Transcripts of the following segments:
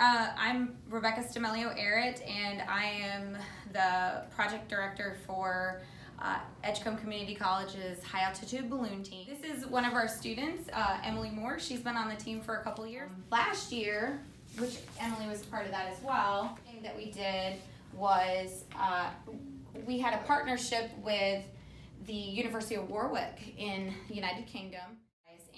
uh, I'm Rebecca Stamelio Arrett, and I am the project director for uh, Edgecombe Community College's High Altitude Balloon Team. This is one of our students, uh, Emily Moore. She's been on the team for a couple years. Last year, which Emily was part of that as well, thing that we did was uh, we had a partnership with the University of Warwick in the United Kingdom,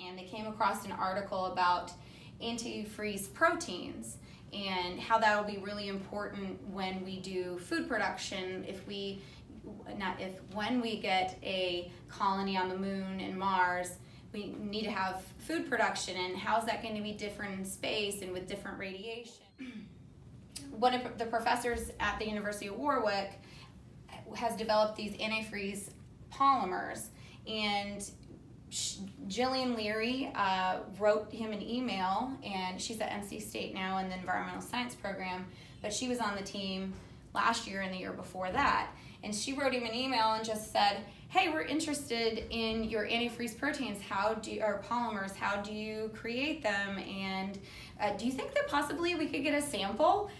and they came across an article about antifreeze proteins and how that will be really important when we do food production. If we not if when we get a colony on the moon and Mars we need to have food production and how's that going to be different in space and with different radiation. One of the professors at the University of Warwick has developed these antifreeze polymers and Jillian Leary uh, wrote him an email, and she's at NC State now in the environmental science program, but she was on the team last year and the year before that. And she wrote him an email and just said, "Hey, we're interested in your antifreeze proteins. How do you, or polymers? How do you create them? And uh, do you think that possibly we could get a sample?"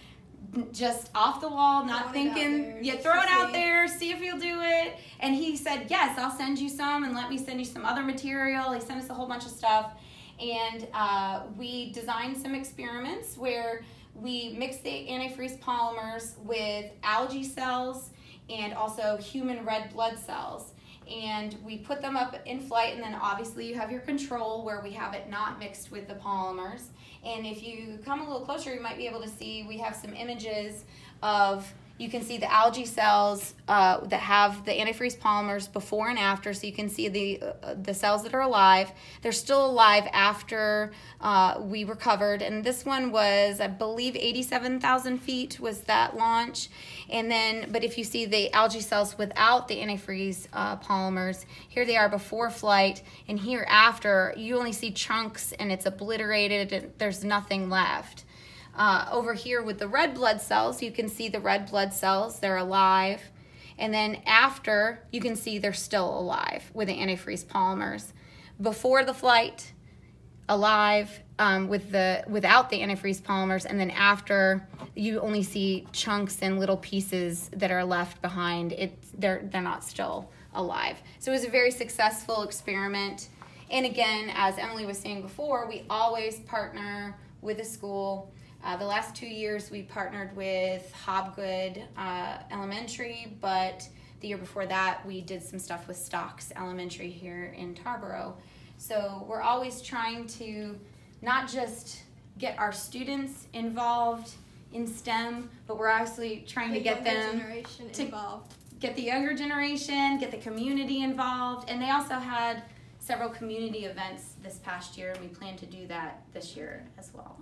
just off the wall, not thinking, yeah, throw it out there, see if you'll do it. And he said, Yes, I'll send you some and let me send you some other material. He sent us a whole bunch of stuff. And uh, we designed some experiments where we mixed the antifreeze polymers with algae cells and also human red blood cells. And we put them up in flight, and then obviously you have your control where we have it not mixed with the polymers. And if you come a little closer, you might be able to see we have some images of you can see the algae cells uh, that have the antifreeze polymers before and after, so you can see the uh, the cells that are alive. They're still alive after uh, we recovered, and this one was, I believe, 87,000 feet was that launch. And then, but if you see the algae cells without the antifreeze uh, polymers, here they are before flight, and here after, you only see chunks and it's obliterated, and there's nothing left. Uh, over here with the red blood cells, you can see the red blood cells, they're alive. And then after, you can see they're still alive with the antifreeze polymers. Before the flight, alive um, with the without the antifreeze polymers, and then after, you only see chunks and little pieces that are left behind. It's they're they're not still alive. So it was a very successful experiment. And again, as Emily was saying before, we always partner with a school uh, the last two years we partnered with Hobgood uh, Elementary, but the year before that we did some stuff with Stocks Elementary here in Tarboro. So we're always trying to not just get our students involved in STEM, but we're actually trying the to get them to involved. get the younger generation, get the community involved, and they also had several community events this past year, and we plan to do that this year as well.